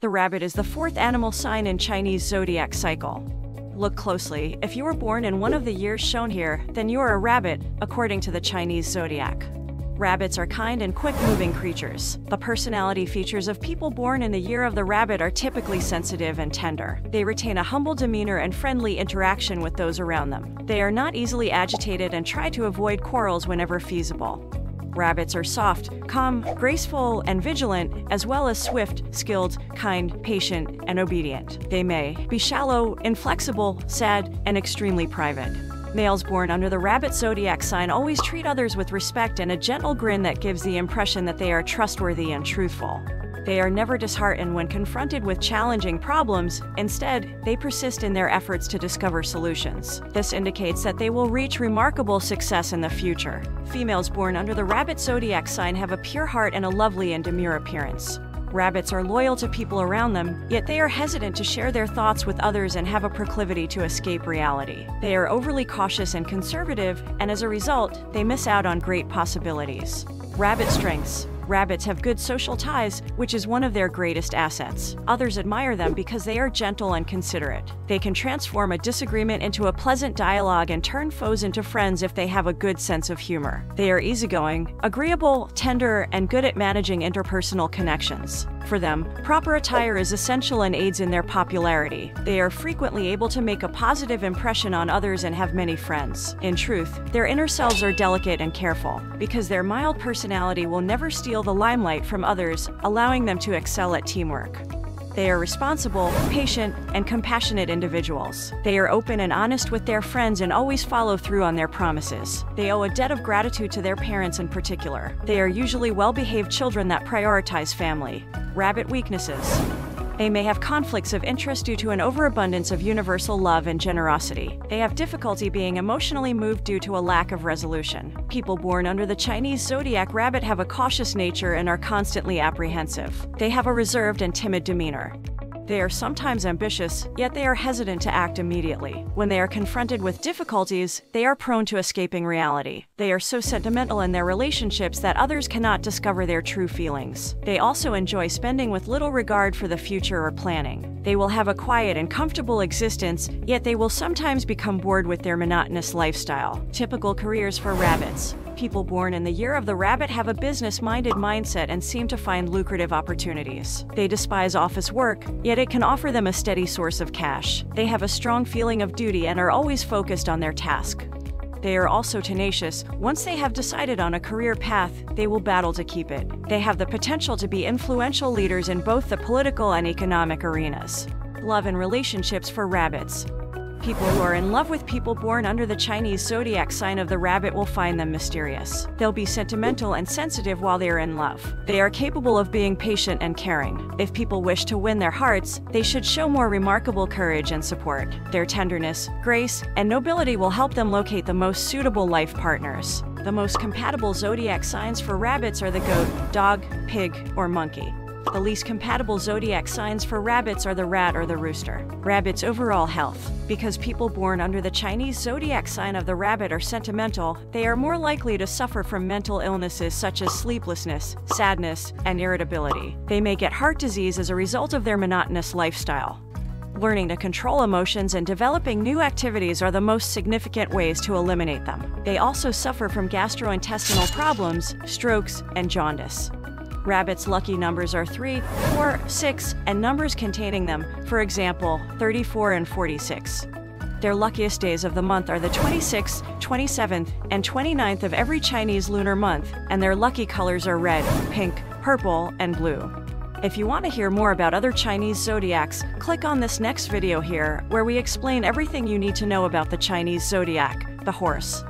The rabbit is the fourth animal sign in Chinese zodiac cycle. Look closely. If you were born in one of the years shown here, then you are a rabbit, according to the Chinese zodiac. Rabbits are kind and quick moving creatures. The personality features of people born in the year of the rabbit are typically sensitive and tender. They retain a humble demeanor and friendly interaction with those around them. They are not easily agitated and try to avoid quarrels whenever feasible. Rabbits are soft, calm, graceful, and vigilant, as well as swift, skilled, kind, patient, and obedient. They may be shallow, inflexible, sad, and extremely private. Males born under the rabbit zodiac sign always treat others with respect and a gentle grin that gives the impression that they are trustworthy and truthful. They are never disheartened when confronted with challenging problems. Instead, they persist in their efforts to discover solutions. This indicates that they will reach remarkable success in the future. Females born under the rabbit zodiac sign have a pure heart and a lovely and demure appearance. Rabbits are loyal to people around them, yet they are hesitant to share their thoughts with others and have a proclivity to escape reality. They are overly cautious and conservative, and as a result, they miss out on great possibilities. Rabbit strengths Rabbits have good social ties, which is one of their greatest assets. Others admire them because they are gentle and considerate. They can transform a disagreement into a pleasant dialogue and turn foes into friends if they have a good sense of humor. They are easygoing, agreeable, tender, and good at managing interpersonal connections. For them, proper attire is essential and aids in their popularity. They are frequently able to make a positive impression on others and have many friends. In truth, their inner selves are delicate and careful, because their mild personality will never steal the limelight from others, allowing them to excel at teamwork. They are responsible, patient, and compassionate individuals. They are open and honest with their friends and always follow through on their promises. They owe a debt of gratitude to their parents in particular. They are usually well behaved children that prioritize family. Rabbit weaknesses. They may have conflicts of interest due to an overabundance of universal love and generosity. They have difficulty being emotionally moved due to a lack of resolution. People born under the Chinese zodiac rabbit have a cautious nature and are constantly apprehensive. They have a reserved and timid demeanor. They are sometimes ambitious, yet they are hesitant to act immediately. When they are confronted with difficulties, they are prone to escaping reality. They are so sentimental in their relationships that others cannot discover their true feelings. They also enjoy spending with little regard for the future or planning. They will have a quiet and comfortable existence, yet they will sometimes become bored with their monotonous lifestyle. Typical careers for rabbits. People born in the year of the rabbit have a business minded mindset and seem to find lucrative opportunities. They despise office work, yet it can offer them a steady source of cash. They have a strong feeling of duty and are always focused on their task. They are also tenacious. Once they have decided on a career path, they will battle to keep it. They have the potential to be influential leaders in both the political and economic arenas. Love and relationships for rabbits. People who are in love with people born under the Chinese zodiac sign of the rabbit will find them mysterious. They'll be sentimental and sensitive while they are in love. They are capable of being patient and caring. If people wish to win their hearts, they should show more remarkable courage and support. Their tenderness, grace, and nobility will help them locate the most suitable life partners. The most compatible zodiac signs for rabbits are the goat, dog, pig, or monkey. The least compatible zodiac signs for rabbits are the rat or the rooster. Rabbits' overall health. Because people born under the Chinese zodiac sign of the rabbit are sentimental, they are more likely to suffer from mental illnesses such as sleeplessness, sadness, and irritability. They may get heart disease as a result of their monotonous lifestyle. Learning to control emotions and developing new activities are the most significant ways to eliminate them. They also suffer from gastrointestinal problems, strokes, and jaundice. Rabbit's lucky numbers are 3, 4, 6, and numbers containing them, for example, 34 and 46. Their luckiest days of the month are the 26th, 27th, and 29th of every Chinese lunar month, and their lucky colors are red, pink, purple, and blue. If you want to hear more about other Chinese zodiacs, click on this next video here, where we explain everything you need to know about the Chinese zodiac, the horse.